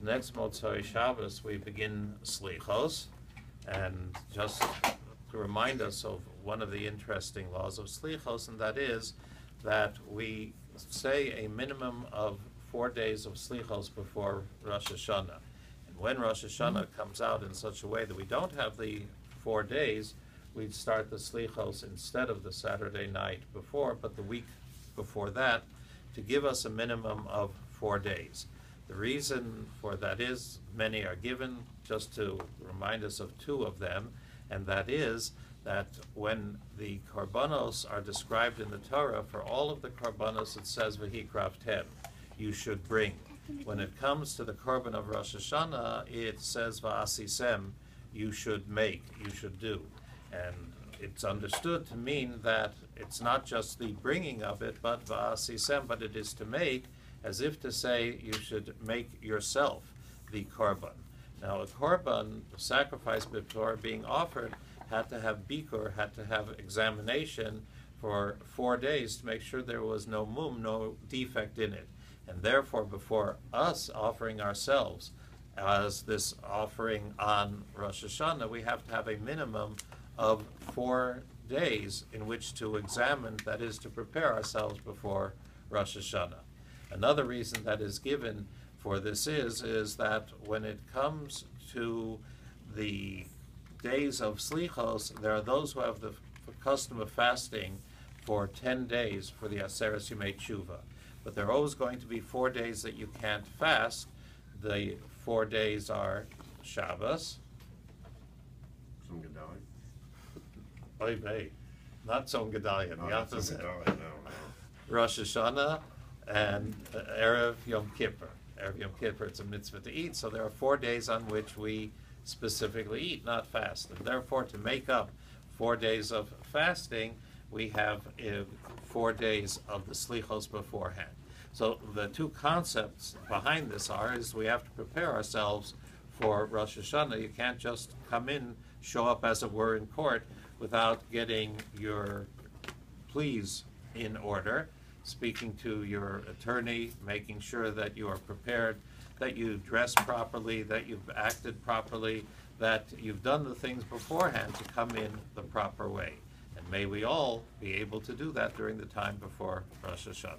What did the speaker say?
Next Motzei Shabbos, we begin Slichos, and just to remind us of one of the interesting laws of Slichos, and that is that we say a minimum of four days of Slichos before Rosh Hashanah. And when Rosh Hashanah mm-hmm. comes out in such a way that we don't have the four days, we'd start the Slichos instead of the Saturday night before, but the week before that, to give us a minimum of four days. The reason for that is many are given, just to remind us of two of them, and that is that when the korbanos are described in the Torah, for all of the korbanos it says v'hikraftem, you should bring. When it comes to the korban of Rosh Hashanah, it says va'asisem, you should make, you should do. And it's understood to mean that it's not just the bringing of it, but va'asisem, but it is to make, as if to say you should make yourself the korban. Now, a korban, sacrifice before being offered, had to have bikur, had to have examination for four days to make sure there was no mum, no defect in it. And therefore, before us offering ourselves as this offering on Rosh Hashanah, we have to have a minimum of four days in which to examine, that is, to prepare ourselves before Rosh Hashanah. Another reason that is given for this is is that when it comes to the days of slichos, there are those who have the custom of fasting for ten days for the Aseres Yemei Tshuva. But there are always going to be four days that you can't fast. The four days are Shabbos, Tzom Gedalia. oy vey, not Tzom Gedalia, the opposite. No, no. Rosh Hashanah and uh, Erev Yom Kippur. Erev Yom Kippur, it's a mitzvah to eat, so there are four days on which we specifically eat, not fast. And therefore, to make up four days of fasting, we have uh, four days of the slichos beforehand. So the two concepts behind this are is we have to prepare ourselves for Rosh Hashanah. You can't just come in, show up as it were in court without getting your pleas in order, speaking to your attorney, making sure that you are prepared, that you dress properly, that you've acted properly, that you've done the things beforehand to come in the proper way. And may we all be able to do that during the time before Rosh Hashanah.